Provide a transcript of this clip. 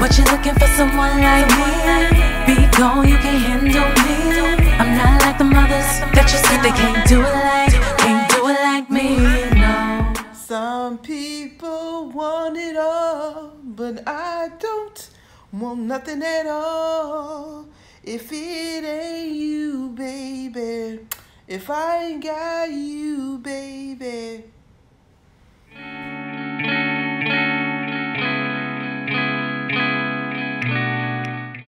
But you're looking for someone like me. Be gone, you can handle me. I'm not like the mothers that you said they can't do it like, can't do it like me. No. Some people want it all, but I don't want nothing at all. If it ain't you, baby. If I ain't got you.